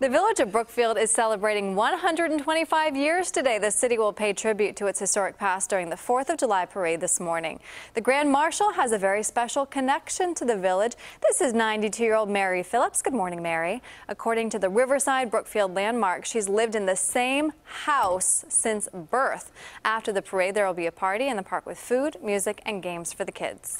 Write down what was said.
The village of Brookfield is celebrating 125 years today. The city will pay tribute to its historic past during the 4th of July parade this morning. The Grand Marshal has a very special connection to the village. This is 92-year-old Mary Phillips. Good morning, Mary. According to the Riverside Brookfield landmark, she's lived in the same house since birth. After the parade, there will be a party in the park with food, music, and games for the kids.